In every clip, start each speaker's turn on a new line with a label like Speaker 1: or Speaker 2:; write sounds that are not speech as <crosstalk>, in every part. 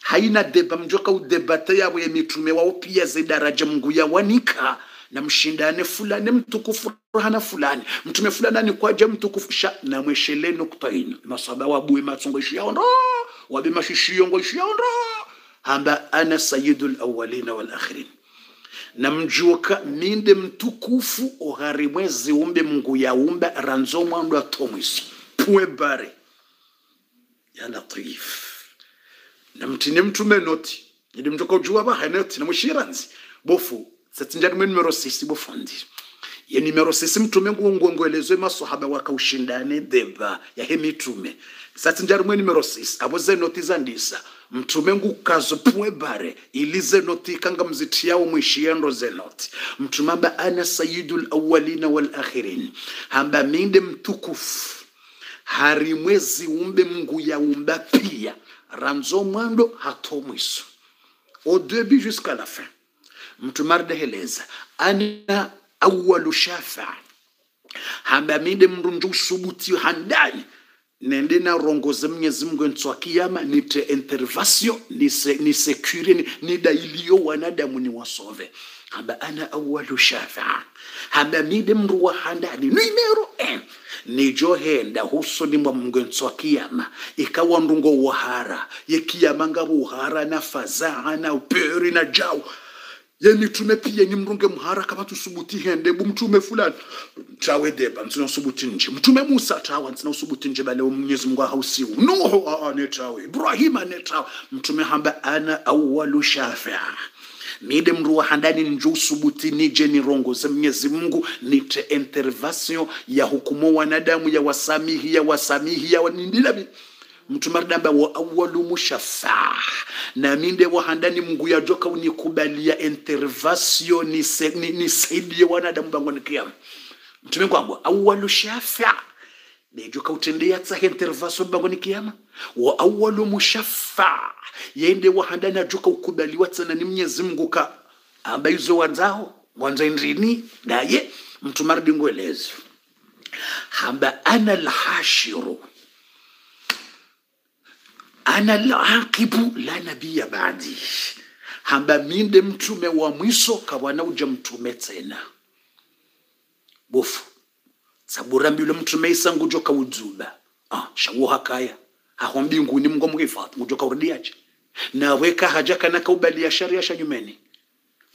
Speaker 1: haina deba mjoka udebata yabo ya mitume wao pia za daraja mungu yawanika na mshindane fulani mtukufu hana fulani. Mtume fulani ni kwaje mtukufu sha na mweshele nukta ino masaba wabuwe matsongo ishi yaondo wabe mashishiyongo ishi yaondo hamba ana sayidul awwalina wal na mjoka minde mtukufu oharimwe ziumbe umbe mungu yaumba ranzo mwandu atomwisi puwe bare. Ya latif na mtine mtume noti. Ndi mtoko ujua ba henoti na mushiranzi bofu. Satinjani mwe numero 6 bofundi ye numero 6 mtume sohaba maswahaba wakaushindane deba ya he mitume. Satinjani mwe numero 6 abo ze noti zandisa mtume ngukazo puwe bare. Ilize noti kanga mziti yao mwishiendo ze noti. Mtume amba ana sayidul awalina wal akhirin. Hamba minde mtukufu hari mwezi umbe mungu yaumba pia. Ranzo mwando hato mwiso. Au début jusqu'à la fin mtu ardeheleza ana awalu shafa. Hamba minde mrundu subuti handani nende na rongoze mwenyezi mungu ntwa kiyama nite intervention ni se, ni secure ni, ni dailio wanadamu ni wasove. Haba ana awalu shafa. Hamba mide mru wa handani. Nimero 1 nijo henda husoni mwa mungu ntwa kiyama. Ikawa ndungo wahara ye kiyama ngabo uhara na fazaa na uperi na jao ye mitume pia ni mrunge mhara kama tusubuti hende bu mtume fulani. Tawe deba nsina usubuti nje. Mtume Musa tawa nsina usubuti nje bale Mwenyezi Mungu hausiu Nuhu a ne tawe Ibrahim ne tawe mtume hamba ana awwalu shafi'a. Mide mruwa handani njo usubuti nije nirongoze Mwenyezi Mungu nite intervention ya hukumu wanadamu ya wasamihi ya wasamihi ya wanindila mtume ardamba wa awalu mushaffa na minde wahandani mungu yajoka unikubalia intervasio nisaidie ni, nisaidie wanadamu bangoni kiyama mtume kwamba awalu shafa nejoka utendea tsa intervention bangoni kiyama wa awalu mushaffa yende wahandani ajoka ukubaliwa tsana ni mnyezi mungu ka. Ambaizo wanzao wanza indrini naye mtume ardingoelezo hamba ana alhashiru ana laqibu la nabiya badi hamba minde mtume wa mwiso kawana uja mtume tena. Bofu. Sabura ule mtume isa ngujo kaudzuba ah shawo hakaya. Haho mbinguni mungo mgifat ngujo kaurudiaje nawe kahaja kana kaubalia sharia shanyumeni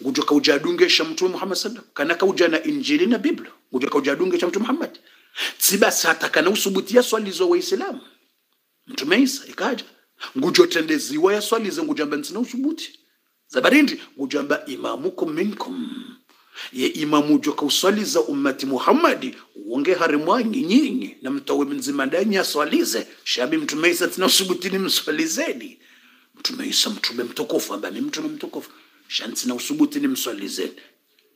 Speaker 1: ngujo kaujadunge sha mtume Muhammad sallallahu kana kauja na injili na biblia ngujo kaujadunge sha mtume Muhammad. Tsiba sata kana usubutia swali zo waislamu mtume isa ikaja ngujotendeziwa yaswalize ngujamba nsina usubuti. Zabarindi ngujamba imamukum minkum. Ye imamu jo kauswaliza ummati muhammadi uonge harimwanyi nyinyi na mtowe mzima ndani aswalize shabi mtume isa tina usubutini mswalizeni mtume isa mtume mtukufu ambaye mtume mtukufu. Shantsina usubutini mswalizeni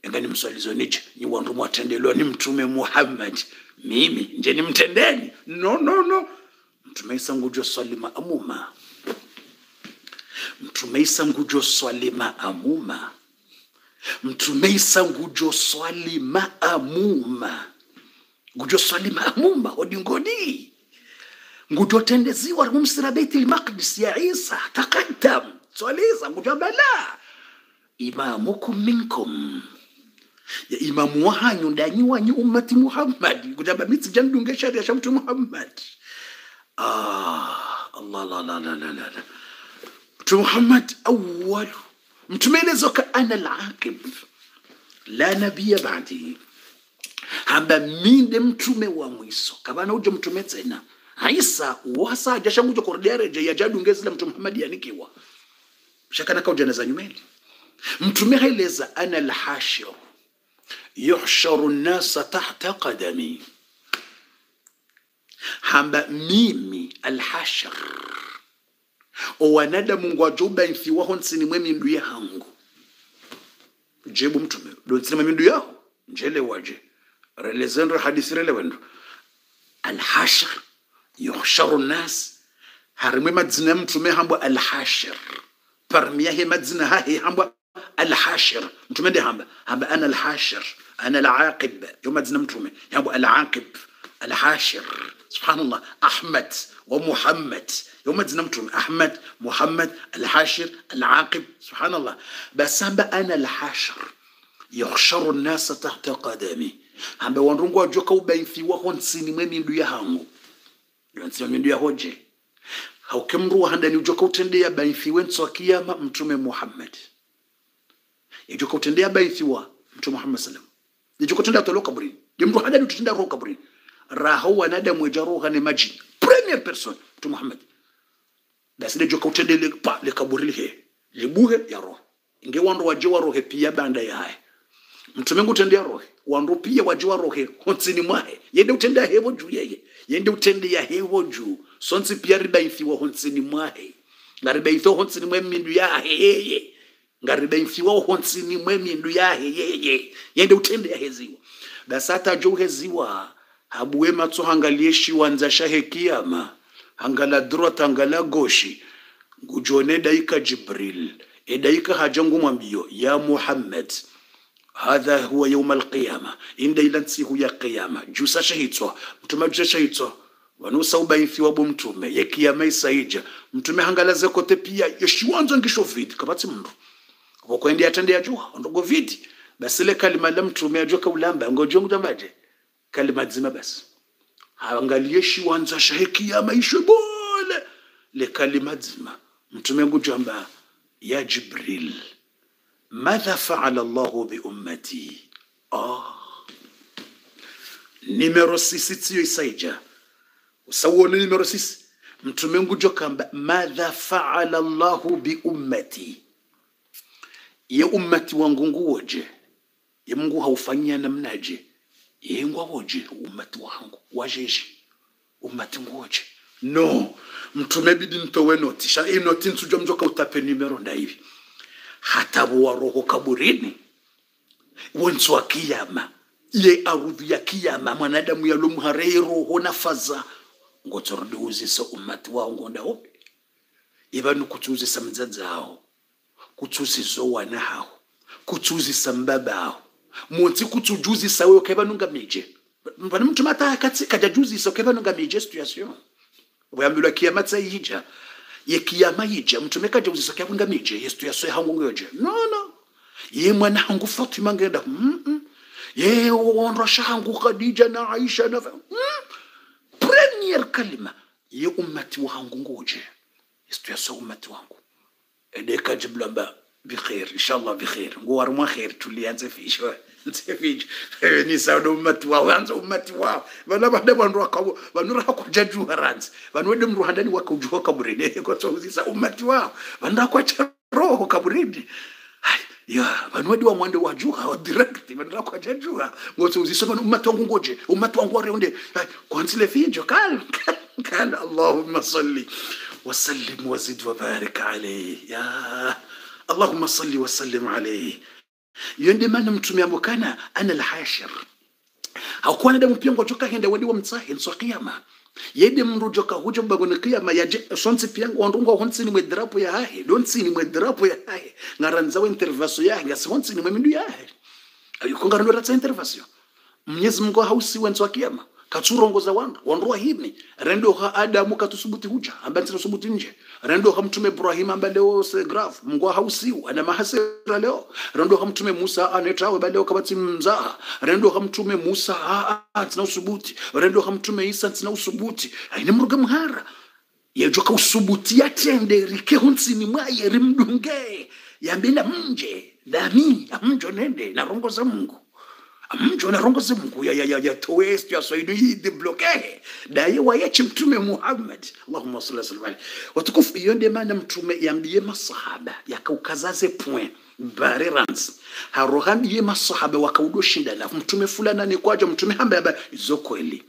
Speaker 1: engani mswalizo nije ni wandu mwatendelewa ni mtume muhammadi. Mimi nje ni mtendeni. No no no mtume isa ngujo swali maamuma mtume isa ngujo swali maamuma mtume isa ngujo swali maamuma ngujo swali maamuma odingoni ngujo tendeziwa rumsira beiti maqdis ya isa taqaddam. Swaliza ngujo bala imamukum minkum. Ya imamu wahanyu ndanyi wanyu ummati muhammadi kujamba mitsi jandunge sharia sha mtu muhammad ah allah la la la la la la. Muhammad awwalu. Mtume elezoka ana alaqib. La nabiya badi. Hamba minde mtume wa mwiso kabana uja mtume tena. Haisa wasa jashanguja kordiareje yajadungezila mtume muhammad yanikiwa shakana kaujana za nyumeni mtume haeleza ana alhashir yuhsharu nnasa tahta qadami hamba mimi alhashar owanadamu ngwajoba nfiwaho nsini mwe mindu yangu jebu mtume do nsini mwe mindu yaho njele waje relezendo hadithi relewendo alhashar yuhsharu nnas harimwe madzina ya mtume hambo alhashir parmi yahe madzina hahe hambo alhashir mtume ndi hamba hamba ana alhashir ana alaqib yo madzina mtume hambo alaqib alhashir subhanallah. Ahmad wa muhammad. yoma dzina mtume ahmad muhammad alhashir alaqib subhanallah basamba ana alhashir yakhsharu nnasa tahta qadami ambe wandungu wajoka ubaithiwa honsini mwe mindu ya hangu yonsima mindu ya hoje haukemru handani ujoka utendea baithiwe ntso kiyama mtume muhammad yajoka utendea baithiwa mtume muhammad sallam yajoka utendea tolo kaburi yemru handani utendea roho kaburi raho wanadamu weja roho ne maji premier person to muhammad. Dasile lejoka utendele pa le kaburi lihe libuhe ya roho. Inge wandu waje wa rohe pia banda yaye mtume ngutendea rohe wandu pia waje wa rohe honsini mwahe. Yende utendea hevo juu yeye yende utendea hevo juu. Sonsi pia ribaithiwa honsini mwahe. Ngaribaithiwa honsini mwe mindu yahe yeye ngaribaithiwa honsini mwe mindu yahe yeye yende utendea heziwa dasata jo heziwa habuwe matso hangalie shiwanza shahe kiyama hangala drot hangala goshi. Ngujone daika jibril. Edaika haja ngumwambio ya muhammad. Hadha huwa yauma alqiyama. Inda ila huya ya qiyama. Jusa shahitswa mtume jusa shahitswa vanusa ubaithiwa bo mtume. Yekiyama isaija mtume hangalaze kote pia. Yeshiwanzo ngisho vidi. Kapatsi mndu. Vokwende atende yajua ondogo vidi. Basile kalima la mtume ajua kaulamba. Ngojongu ngutambaje dzima basi. Angalie shiwanza shaheki ya ishwe bole. Le kalima zima. Mtume ngujamba ya jibril madha faala llahu biummati ah. nimero sisi tsiyo isaija. Usawone nimero sisi mtume ngujo kamba madha faala llahu biummati ye ummati wangu nguwoje ye mungu haufanyia namnaje ye ngwawoje umati wangu wajeje umati ngoje. No mtume bidi nitowe notisha hii noti nsujwa mjoka utape nimero nda hivi. Hata wa roho kaburini wensu wa kiyama ye arudhi ya kiyama mwanadamu yalomharei roho na faza. Umati ummati wao ngondao ivanu kutsuzisa mdzadzao kutsuzisa wana hao kutsuzisa mbaba hao monsi kutsujuzisa wewe kaivanunga mije vana mtu mata akatsi kajajuzisa kaivanunga mije situation? Bwambilwa kiyama tsayija ye kiyama yija. Mtume kaja uzisa kyakunga mije yesu hangu ngoje. No no. Ye mwana hangu fatima ngenda. Mm -mm. ye wondra shangu khadija na aisha na mm. premier kalima. Ye ummati wangu ngoje. Yesu yasoe ummati wangu. Ede kajiblamba bikhair inshallah bikhair ngwar mwa khair tulianze fisho nsefijo ni saudo ummati wao anza ummati wao bana bada bandu akawo banu ra ko jaju haranzi banu wede mru handani wakaujua kaburini ko so uzisa ummati wao banda kwa roho kaburini Hai, ya banu wede wa mwande wa juha wa direct banu ra kwa jaju ngoso uzisa banu ummati wangu ngoje ummati wangu wareonde kwanzile fijo kal kal allahumma salli وسلم وزد وبارك عليه يا اللهم صل وسلم عليه <laughs> yonde mana mtume ambokana ana hakuwa na damu pia choka hende wadi wa mtsahi nso kiyama yede mru joka hujo bagone kiyama yaje sonsi pia ondungo honsi ni mwedrapo ya hahe donsi ni mwedrapo ya hahe. Ngaranza wa intervaso ya ngasi honsi ni mwemindu ya hahe. Ayukonga ngarando ratsa intervaso mnyezi mungu hausi wa nso kiyama katsurongoza wanga wanduwa himi rendo ha adamu katusubuti huja ambaye subuti nje. Rendo ha mtume ibrahim ambaye leo se graf mungu hausiu ana mahasira leo. Rendo ha mtume musa anetawe baleo kabati mzaha. Rendo ha mtume musa a a usubuti rendo ha mtume isa tina usubuti aine mruga mhara. Yejoka usubuti yatende rike hunsini mwaye rimdunge. Yambila mnje dami amjo nende narongoza mungu mtu anarongoza mungu ya ya ya ya toest ya soido hii debloke daye wayache mtume Muhammad Allahumma salli alaihi wasallam watukufu iyo ndiye maana mtume yambie masahaba yakaukazaze point barerans harohambiye masahaba wakaudoshinda mtume fulana ni kwaja mtume hamba izo kweli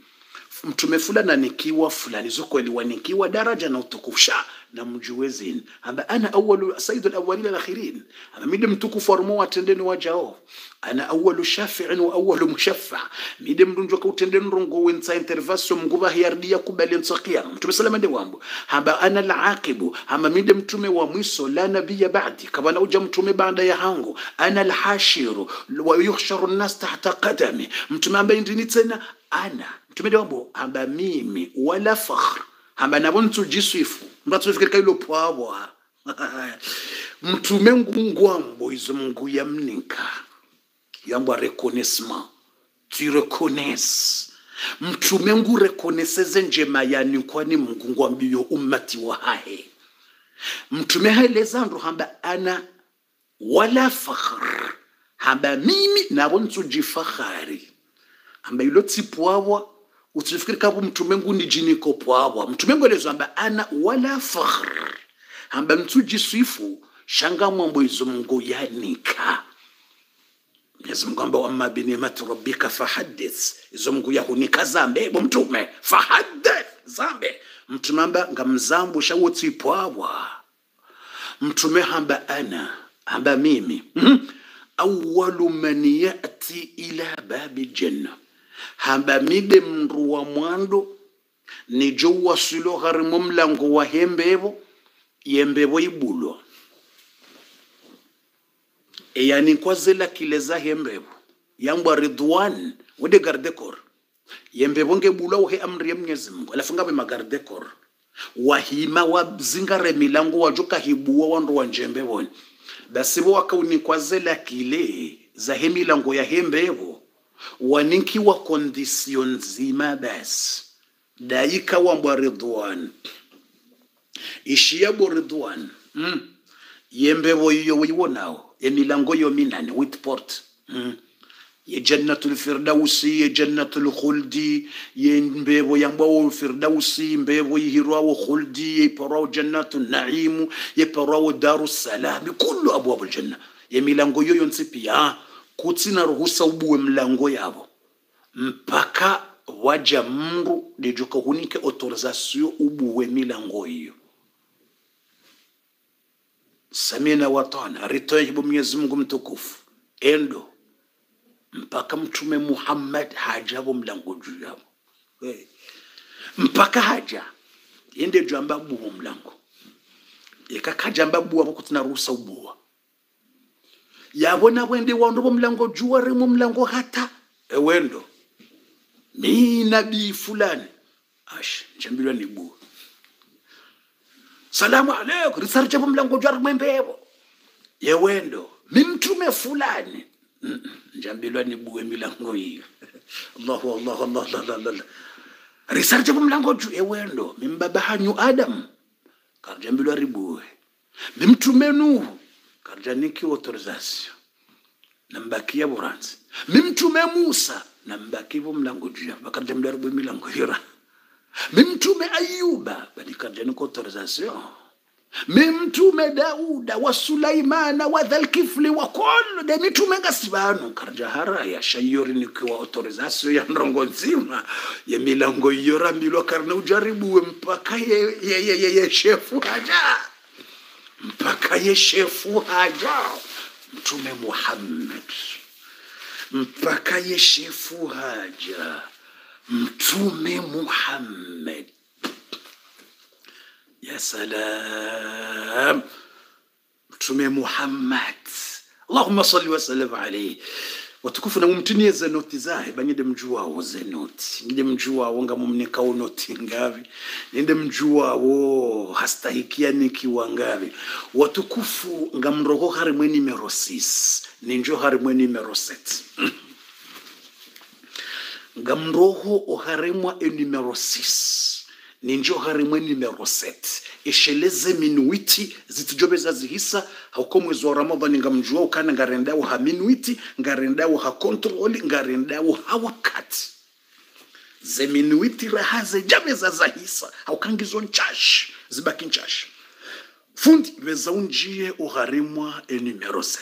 Speaker 1: mtume fulani anikiwa fulani zuko aliwanikiwa daraja na utukufsha na mjuwezin. Amba ana awalu sayyidul awwalin al akhirin. Amba mide mtukufu armo watendeni wajao ana awalu shafi'in wa awalu mushaffa. Mide mdunjwa ka utendeni rongo wensa intervaso mguba hiyardia kubali nsakia mtume salama de wambo amba ana al aqibu. Amba mide mtume wa mwiso la nabiyya ba'di. Kabana uja mtume baada ya hangu. Ana al hashiru. Wa yuhsharu an-nas tahta qadami. Mtume ambaye ndini tena ana mtume wambo amba mimi wala fakhr hamba nabo ntujiswifu mbatsofikirika ilo pwabwa <laughs> mtume ngungwambo izo mngu yamnika yambwa reconnaissement tu reconnaisse mtume ngu reconnaisseze njema yani kwani mngu ngwambiyo ummati wa hahe mtume haeleza ndo hamba ana wala fakhr hamba mimi nabo ntsujifakhari hamba ilo tsipwawa utsifikiri kapo mtume ngu ni jiniko kopwawa mtume ngu amba ana wala fakhr. Amba mtu jisifu shanga mwambo izo mungu yanika. Mwenyezi Mungu amba amma binimati rabbika fahaddith izo mungu yahunika zambe ebo mtume fahaddith zambe. Mtume amba ngamzambu shawotsipwabwa mtume hamba ana hamba mimi mm awalu man yati ila babi janna hamba mide mndu wa mwando nijo wasilo harimo mlango wa hembevo yembevo ibulwa. Eyani kwazela kileza hembevo yangwa ridwan wede gardekor yembevo ngebulwa uhe amri ya mwenyezi mungu alafu ngabe magardekor wahima wazingare milango wajo kahibua wandu wa njembevoni basi vo wakaunikwazela kile za hemilango ya hembevo waninkiwa kondisio nzima basi. Daika wambwa ridwan. Ishiyabo ridwan mm. yembevo iyo wiwonao emilango yo minane witport mm. ye jannatul firdausi ye jannatul khuldi ye mbevo yambwawo firdausi mbevo yihirwawo khuldi ye parawo jannatul naimu ye parawo darussalami kullu abwabu ljanna ye milango yoyo kutsina ruhusa ubuwe mlango yavo mpaka waja mndu dejoka hunike autorisation ubuwe milango hiyo. Samina watana ritoyibu mwenyezi mungu mtukufu. Endo mpaka mtume muhammad hajavo mlango juu yavo hey. mpaka haja yende jamba buwo mlango. Yakakajamba buwa vokutina ruhusa ubuwa yavona wende wandu vo mlango jua rimo mlango hata? Ewendo mi nabii fulani. Ash chambilwa ni buwa salamu alaikum research vo mlango jua mbebo yewendo mi mtume fulani. Mm, mm, njambilwa ni buwe milango hiyo <laughs> allahu allahu allah allah allah allah risarja vo mlango juu ewendo mimbaba hanyu kanjambilwa ribuwe mimtume nuhu karjaniki autorisation nambakia buranzi. Mimtume musa nambakivo mlango juya bakarja ribuwe milango yora mimtume ayuba badikarjaniki autorisation mimtume dauda wa sulaimana wa dhalkifli wa kolo de mitume ngasi vanu karja haraya shayori nikiwa autorisation ya ndongo nzima ya milango yora rambilwa karna ujaribuwe mpaka ye, ye, ye, ye, ye shefu haja mpaka ye shefu haja mtume muhammad mpaka ye shefu haja mtume muhammad ya salam mtume muhammad allahumma salli wasallam alaihi watukufu namumtinie zenoti zahe banyide mjuwawo ze noti ngide mjuwawo ngamumnikawo noti ngavi. Ninde mjuwawo hastahikianikiwa ngavi watukufu ngamroho harimwe nimero 6 ninjo harimwe nimero 7 <clears throat> ngamroho oharimwa enumero 6 ninjo harimwe nimero 7 esheleze minuiti zitujobeza zihisa hauko mwezi wa ramadhani ngamjua ukana ngarendawo ha minuiti ngarendawo ha kontroli ngarendawo ha wakati. Ze minuiti rahaze jabeza zahisa haukangizo nchashi zibaki nchashi fundi weza unjie uharimwa enimero 7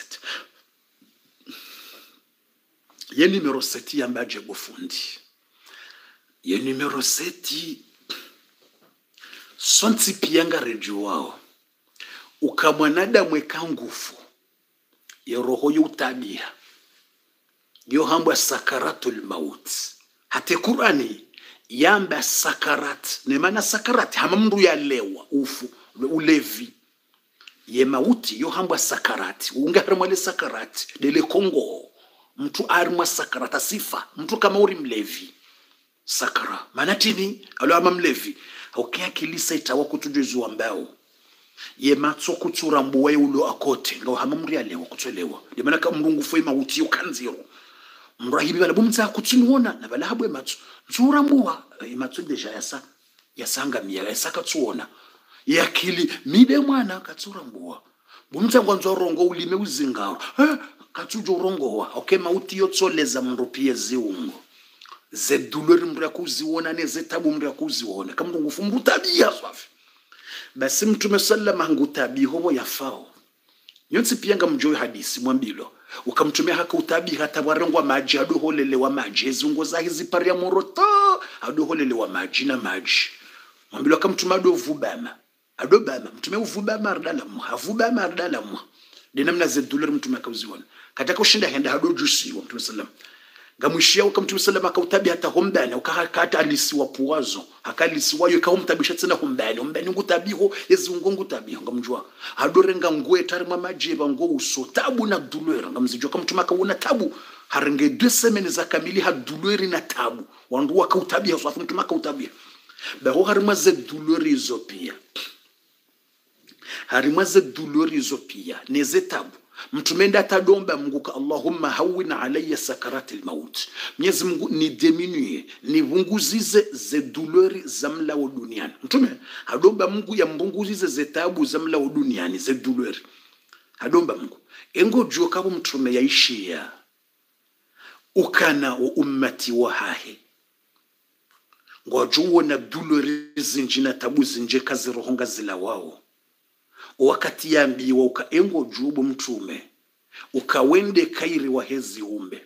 Speaker 1: ye numero 7 yambaje ye numero 7 sonti piyanga redio wao ukamwanadamu eka ngufu ya roho youtabia yo hambwa sakaratul maut. Hate qurani yamba sakarat. Nemana sakarat hama mndu yalewa ufu ulevi. Ye mauti yo hambwa sakarati ungaharimwale sakarati dele kongo. Mtu arimwa sakarata sifa mtu kama uri mlevi. Sakara. Maana tini alo ama mlevi hokea kilisa itawa kutujuzwa mbao. Ye matso kutsura mbuwe ulo akote. Ngo hama mri alewa kutolewa limana ka mrungu foi mauti ukanziro mra hibi bala bumtsa kutsuniona na bala habwe matso. Tsura mbuwa. E matso deja yasa yasanga miya yasa katsuona yakili mibe mwana katsura mbuwa. Bumtsa ngwanzo rongo ulime uzingaro eh katsujo rongowa okay mauti yotsoleza mndu pia ziungo zedulori mndu yakuziona nezetabu mndu yakuziona kama ngufu mndu tabia swafi basi mtume sallam angutabi hobo yafao nyonsi pia ngamjoyo hadisi mwambilo. Ukamtumia haka utabi hata warangwa maji adoholelewa maji. Ezungo zahi ziparia moroto adoholelewa maji na maji. Mwambilo akamtuma ado vubama. Ado bama mtume uvubama ardala mwa avubama ardala mwa dinamna zedulori mtume akauziona kataka ushinda henda hado jusiwa mtume sallam ngamwishia uka mtume sallam akautabi hata hombani ukakata alisiwa puwazo akalisiwayo ikahomtabisha tsena hombani hombani ngutabiho yezungu ngutabiho ngamjua. Hadore ngwe tari mwa majeba ngo uso tabu na dulwera ngamzijua. Kamtuma akaona tabu harenge deux semaines za kamili hadulweri na tabu. Wandu wakautabiha swafu mtume akautabiha. Baho harimwa ze dulweri izo pia. Harimwa ze dulweri izo pia neze tabu mtumenda atadomba mungu ka allahumma hawin alayya sakarati lmaut mwenyezi mungu ni nideminuye nivunguzize ze douleur za mlao duniani. Mtume adomba mungu yambunguzize ze tabu za mlao duniani ze douleur, adomba mungu. Engo juo kavo mtume yaishia. Ukana wa ummati wa hahe. Ngwajuwona dulori zinji na tabu zinje kazirohonga zila wao wakati yambiwa ukaengo jubu mtume ukawende kairi wa hezi umbe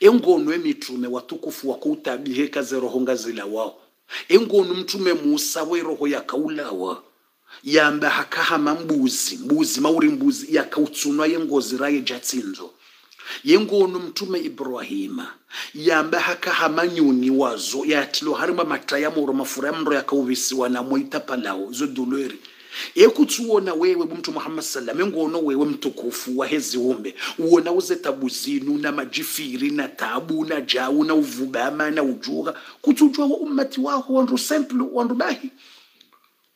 Speaker 1: engonwe mitume watukufu wakuutabihe kaze roho ngazila wao. Engonu mtume musa we roho yakaulawa yamba hakahama mbuzi mbuzi mauri mbuzi yakautsunwa yengozi raye jatsinzo yengonu mtume ibrahima yamba hakahama nyuni wazo yatilo harima mataya muro mafura ya mro yakauvisiwa na moitapalawo zo dulweri ekutsuona wewe bumtu muhammad sallam engono wewe mtukufu wa hezi umbe. Uona uze tabu zinu na majifiri na tabu na jau na uvubama na ujuga kutsujwa wa ummati waho wandu simple wandu bahi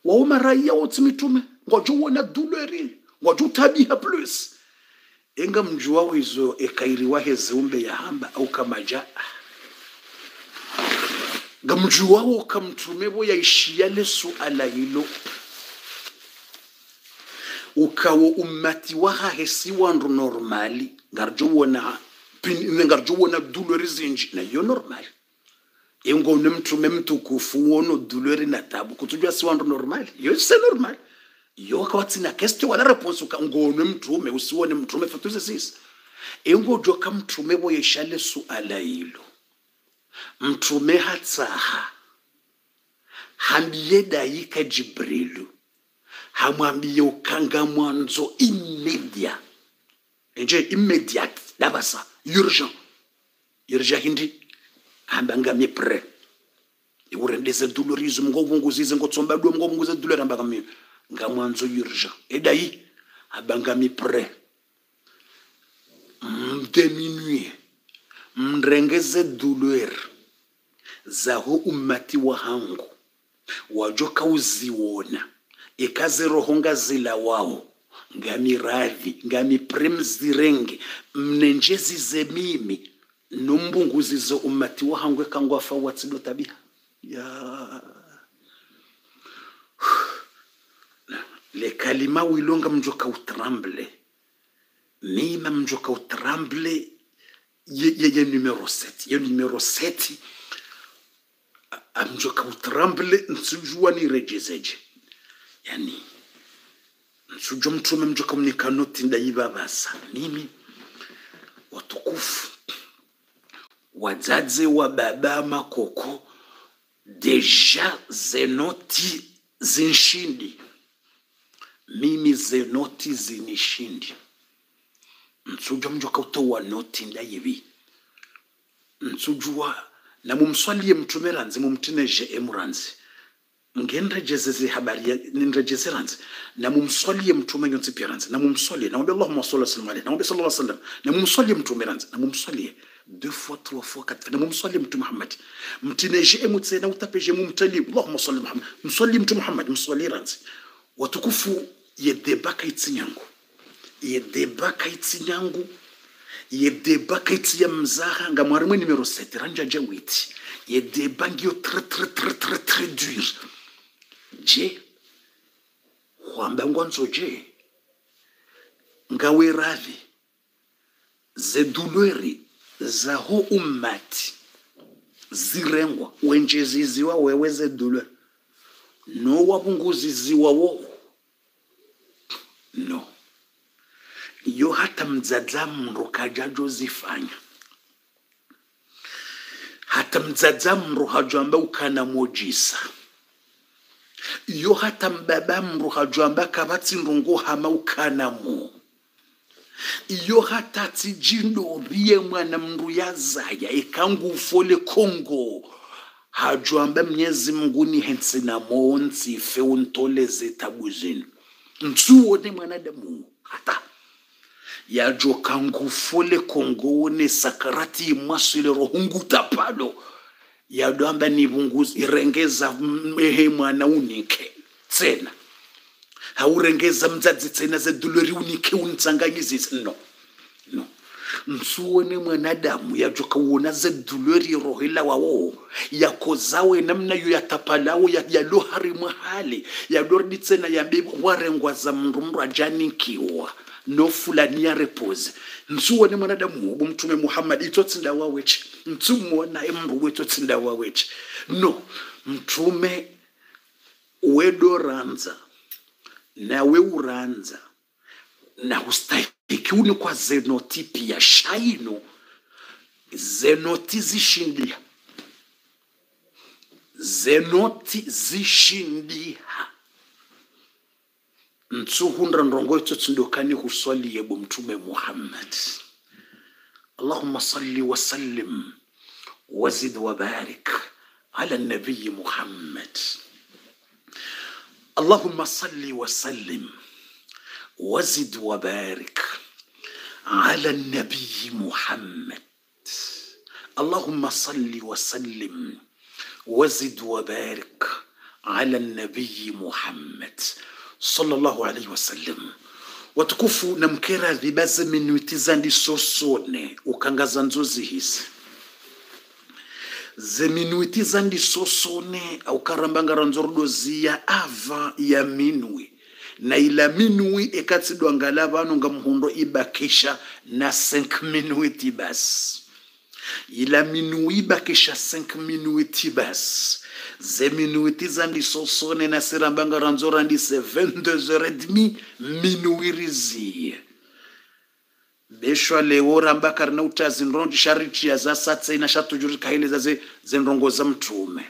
Speaker 1: wauma raia woti mitume. Ngwajo uona duleri ngwajo utabiha plus. Enga mjua wizo ekairiwa hezi umbe ya hamba au kamaja gamjuwawo kamtumebo yaishia lesu suala hilo ukawo ummati wahahe si wandu normali ngarjo wona pin ngarjo wona douleur zinji na yo normal ingone mtume mtukufu wono douleur na tabu kutujua si wandu normal yo se normal yo kawatsina kesti wala reponse ka ngone mtume usione mtume fatuze sisi. Ingojo ka mtume boyeshale suala hilo mtume hatsaha. Dayika jibrilu hamwambie ukanga mwanzo imedia enje immediate dabasa urgent. Urgent hindi ambangamye pre iurendeze dulorizo ngo tsomba dwe mngovunguze mi nga ngamwanzo urgent. Edayi mi pre mdeminuye mrengeze douleur. Zaho ummati wahangu wajoka uziwona ikaze roho ngazila wao. Ngamiradhi ngamipremzirenge mnenjezize mimi. Numbunguzizo ummati wahangwe kangwafa watsido tabiha ya. <sighs> Le kalima wilonga mjoka utramble mima mjoka utramble ye, ye, numero 7 ye numero 7 amjoka utramble nsujua ni rejezeje yani nsujo mtume mjoka mnikanoti ndaibabasa mimi watukufu wazazi wa baba makoko deja zenoti zinshindi. Mimi zenoti zinishindi. Nsujo mjoka utowa noti ndayibi nsujua na mumswalie mtume ranzi mumtineje emuranzi ngenrejezeze habari ya- ninrejeze ranzi. Na mumswalie mtume nyonsi pia ranzi. Na mumswalie namwambia allahumma sali wa sallam alayhi namwambia sallallahu alaihi wasallam. Na mumswalie mtume ranzi. Na mumswalie deux fois trois fois quatre fois. Namumswalie mtume muhammad. Mtineje emutsena utapeje mumtali. Allahumma sali muhammad. Mswalie mtume muhammad. Mswalie ranzi. Watukufu yedeba kaitsi nyangu. Yedeba kaitsi nyangu. Ye deba kaitsi ya mzaha. Nga mwarimwe nimero 7 ranja jawiti. Yedeba ngiyo tre tre tre tre tre dur je hwamba ngwanzo je ngawe radhi zedulweri za ho ummati zirengwa wenjeziziwa wewe zedulweri no woho wo no. Yo hata mdzadza mndu kajajo zifanya. Hata mdzadza mndu hajwamba ukana mojisa yo hata mbaba mndu hajwamba kavatsi ndungu hama ukanamo iyo hata tijindorie mwana mndu yazaya ikangufole kongo. Hajwamba mnyezi mngu ni fe untoleze tabu zinu ntsuone mwanadamu hata. Yajoka ngufole kongo one sakarati imwaswile rohunguta palo yadwamba mehe mwana unike tsena. Haurengeza mdzadzi tsena zedulori unike unitsanganyizisi no no. Msuone mwanadamu yajoka uona zedulori rohela wawo yakozawe namna yo yatapalawo yalohari hali yadordi tsena yambe warengwa za mndu ajanikiwa no fulani ya repose nsuone mwanadamu ubu mtume muhammad itotsinda wawechi ntsumuona emndu wetotsinda wawechi no mtume wedoranza nawe uranza na ustahiki. Uni kwa zenoti pia shaino zenoti zishindia. Zenoti zishindiha ntsuhundra ndongo itso tsindokani huswaliye bo mtume muhammad. اللهم صل وسلم وزد وبارك على النبي محمد اللهم صل وسلم وزد وبارك على النبي محمد اللهم صل وسلم وزد وبارك على النبي محمد sallallahu alaihi wasallam watukufu na mkera vibaze minuti zandi sosone ukangaza nzozi hizi. Zeminuiti zandi sosone aukarambangara nzordoziya ava ya minwi na ila minwi ekatsidwangala vanu nga mhundo ibakisha na 5 minuti basi ila minwi ibakisha 5 minuti basi ze minuiti zandi sosone na sirambangara nzorandise 22h30 minuwiriziye beshwa lewo ramba karina utazi ndrondi sharitia za satsa ina shatujuri kahileza ze zendrongo za mtume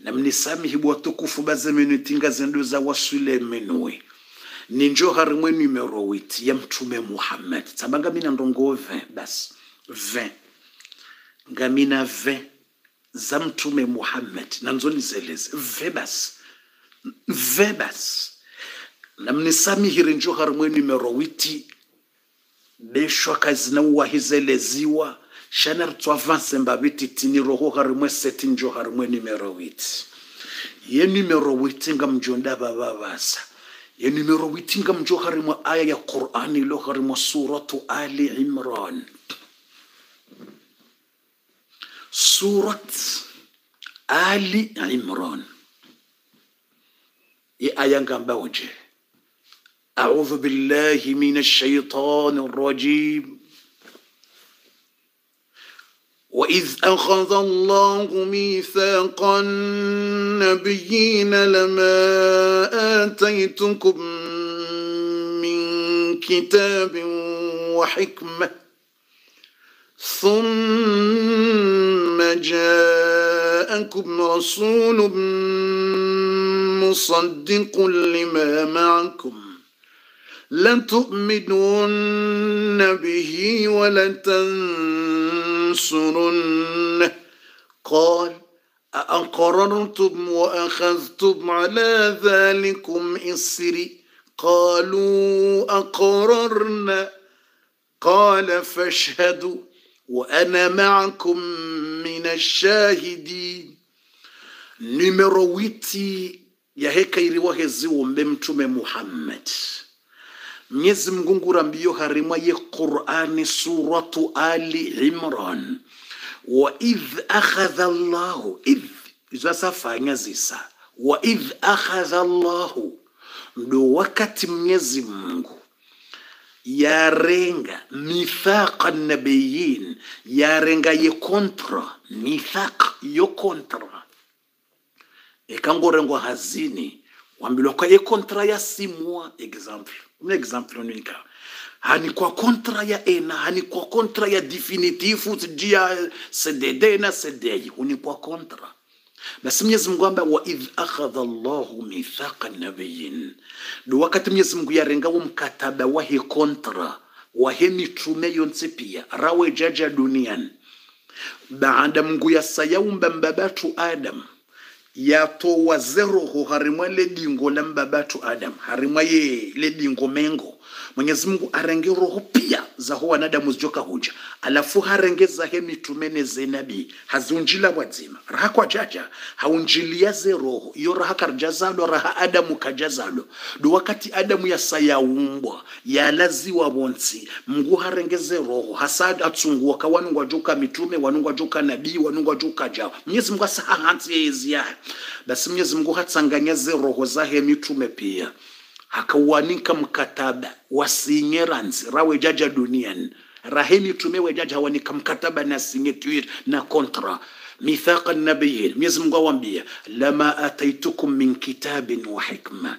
Speaker 1: na mnisami hibu watukufu baze minutinga zendo za wasule minwe. Ninjo harimwe numero witi ya mtume Muhammad mina nrongo 20 basi 20 ngamina 20 za mtume Muhammad na nzonizeleze 20 basi 20 basi. Na mnisami hiri njo harimwe merowiti beshwa kazina uwahizeleziwa shanar twavanse mbabiti tini roho harimwe seti njo harimwe merowiti ye numero witi nga mjonda baba basa. Ye numero witi nga mjo harimwe aya ya qur'ani lo harimwe suratu ali imran ali imran ye aya ngambaoje أعوذ بالله من الشيطان الرجيم. وإذ أخذ الله ميثاق النبيين لما آتيتكم من كتاب وحكمة ثم جاءكم رسول مصدق لما معكم. لتؤمنن به ولتنصرنه قال أأقررتم وأخذتم على ذلكم إصري قالوا أقررنا. قال فاشهدوا. Wa معكم من الشاهدين numero witi yahekairiwa heziwombe mtume muhammad. Mnyezi mngu ngurambio harimwa ye qurani suratu ali imran. Wa idh akhadha llahu idh izasafanya zisa wa idh akhadha llahu ndo wakati mnyezi mungu yarenga mithaqa nabiyin yarenga ye kontra mithaq yo kontra. Ekangorengwa hazini wambilwa kwa ye kontra ya simwa example. Un exemple nika hani kwa kontra ya ena hani kwa kontra ya definitifu tijia cdd na cdi huni kwa kontra basi mwenyezi mungu amba wa idh akhadha llahu mithaqa nabiyin ndo wakati mwenyezi mungu yarengawo mkataba wahe kontra wahe mitume yonse pia rawe jaja duniani baada mungu yasayaumba mbabatu adam yatowa zeroho harimwa le dingo la mbabatu adam harimwa ye le dingo mengo mwenyezi mungu arenge roho pia zaho wanadamu zijoka hunja alafu harenge zahe mitumene zenabi hazunjila wadzima raha kwa jaja haunjilia ze roho. Iyo raha karjazalo raha adamu kajazalo do wakati adamu yasayaumbwa yalaziwa bonsi mngu harengeze roho. Hasa atsungua ka wanungwa joka mitume wanungwa joka nabii wanungwa joka jao mwenyezi mungu asahansi yeziya basi mwenyezi mungu hatsanganya ze roho zahe mitume pia hakawanika mkataba wasinyeranzi rawe jaja duniani. Raheni tumewe jaja hawanika mkataba na signature na kontra mithaqa nabiyin mwenyezi mungu awambia lama ataitukum min kitabin wa hikma.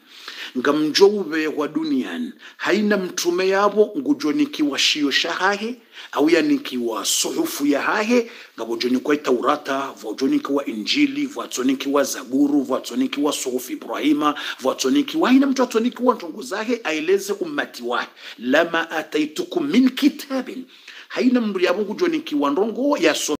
Speaker 1: Ngamjouve wa duniani haina mtume yavo ngujonikiwa shio shahahe au yanikiwa suhufu ya hahe ngavojonikiwa taurata vojonikiwa injili vatsonikiwa zaburu vatsonikiwa suhufu ibrahima vatsonikiwa haina mtu atsonikiwa ntungu zahe aeleze ummati wahe lama ataitukum min kitabin. Haina mndu yavo ngujonikiwa ndongo yaso